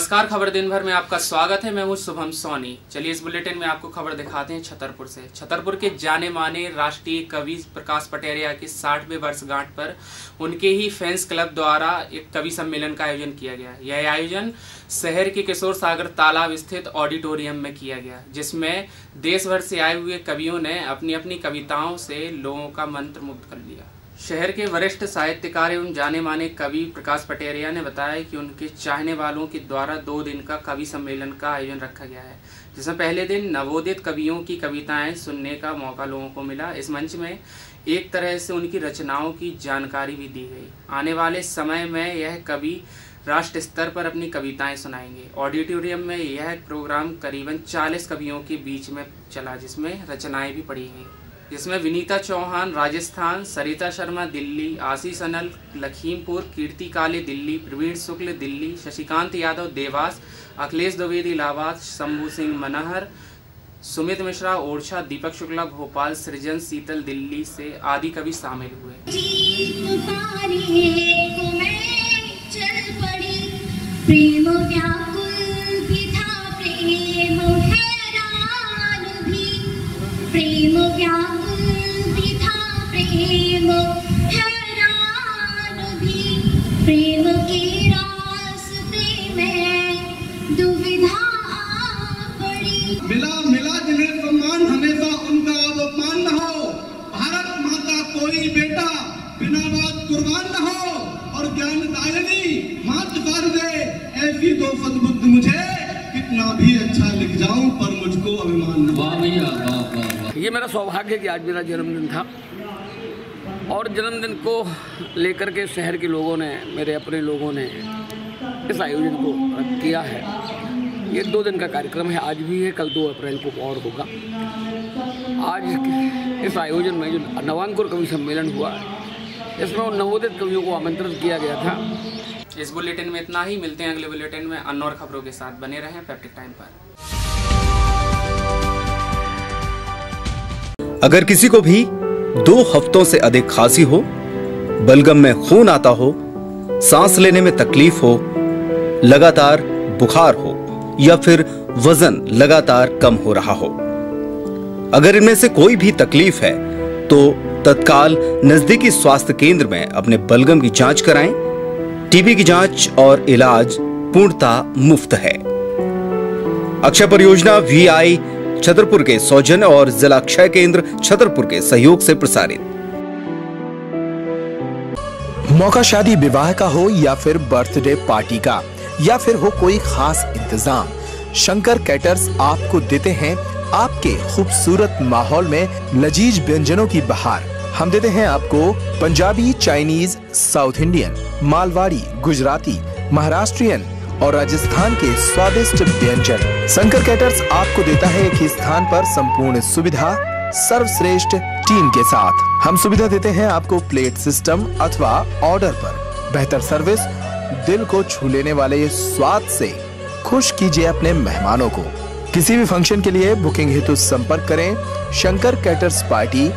नमस्कार, खबर दिन भर में आपका स्वागत है। मैं हूँ शुभम सोनी। चलिए, इस बुलेटिन में आपको खबर दिखाते हैं छतरपुर से। छतरपुर के जाने माने राष्ट्रीय कवि प्रकाश पटेरिया की साठवें वर्षगांठ पर उनके ही फैंस क्लब द्वारा एक कवि सम्मेलन का आयोजन किया गया। यह आयोजन शहर के किशोर सागर तालाब स्थित ऑडिटोरियम में किया गया, जिसमें देश भर से आए हुए कवियों ने अपनी अपनी कविताओं से लोगों का मंत्र मुग्ध कर लिया। शहर के वरिष्ठ साहित्यकार एवं जाने माने कवि प्रकाश पटेरिया ने बताया कि उनके चाहने वालों के द्वारा दो दिन का कवि सम्मेलन का आयोजन रखा गया है, जिसमें पहले दिन नवोदित कवियों की कविताएँ सुनने का मौका लोगों को मिला। इस मंच में एक तरह से उनकी रचनाओं की जानकारी भी दी गई। आने वाले समय में यह कवि राष्ट्र स्तर पर अपनी कविताएँ सुनाएँगे। ऑडिटोरियम में यह प्रोग्राम करीबन 40 कवियों के बीच में चला, जिसमें रचनाएँ भी पढ़ी गई जिसमें विनीता चौहान, राजस्थान, सरिता शर्मा, दिल्ली, आशीष अनल, लखीमपुर, कीर्ति काले, दिल्ली, प्रवीण शुक्ल, दिल्ली, शशिकांत यादव, देवास, अखिलेश द्विवेदी, इलाहाबाद, शंभू सिंह मनहर, सुमित मिश्रा, ओरछा, दीपक शुक्ला, भोपाल, सृजन शीतल, दिल्ली से आदि कवि शामिल हुए। प्रेम व्याकुल था प्रेम हैरान भी प्रेम के रास्ते में दुविधा पड़ी। मिला मिला जिन्हें सम्मान हमेशा उनका अपमान न हो। भारत माता कोई बेटा बिना बात कुर्बान न हो। और ज्ञान दायनी मात कर दे ऐसी दो सदबुद्ध मुझे कितना भी अच्छा लिख जाऊँ पर मुझको अभिमान न वाह भैया वाह वाह। ये मेरा सौभाग्य कि आज मेरा जन्मदिन था। और जन्मदिन को लेकर के शहर के लोगों ने, मेरे अपने लोगों ने इस आयोजन को किया है। ये दो दिन का कार्यक्रम है, आज भी है, कल दो अप्रैल को और होगा। आज इस आयोजन में जो नवांकुर कवि सम्मेलन हुआ, इसमें उन नवोदित कवियों को आमंत्रित किया गया था। इस बुलेटिन में इतना ही, मिलते हैं अगले बुलेटिन में। अन्य खबरों के साथ बने रहें पैप्टिक टाइम पर। अगर किसी को भी दो हफ्तों से अधिक खांसी हो, बलगम में खून आता हो, सांस लेने में तकलीफ़ हो, लगातार बुखार हो, या फिर वज़न लगातार कम हो रहा हो, अगर इनमें से कोई भी तकलीफ़ है तो तत्काल नजदीकी स्वास्थ्य केंद्र में अपने बलगम की जाँच कराएँ। टीबी की जाँच और इलाज पूर्णतः मुफ़्त है। अक्षय परियोजना वी आई छतरपुर के सौजन्य और जिला क्षय केंद्र छतरपुर के सहयोग से प्रसारित। मौका शादी विवाह का हो या फिर बर्थडे पार्टी का, या फिर हो कोई खास इंतज़ाम। शंकर कैटर्स आपको देते हैं आपके खूबसूरत माहौल में लजीज व्यंजनों की बहार। हम देते हैं आपको Punjabi, Chinese, South Indian, Malwadi, Gujarati, Maharashtrian और राजस्थान के स्वादिष्ट व्यंजन। शंकर कैटर्स आपको देता है एक ही स्थान पर संपूर्ण सुविधा, सर्वश्रेष्ठ टीम के साथ। हम सुविधा देते हैं आपको प्लेट सिस्टम अथवा ऑर्डर पर। बेहतर सर्विस, दिल को छू लेने वाले स्वाद से खुश कीजिए अपने मेहमानों को। किसी भी फ़ंक्शन के लिए बुकिंग हेतु संपर्क करें, शंकर कैटर्स पार्टी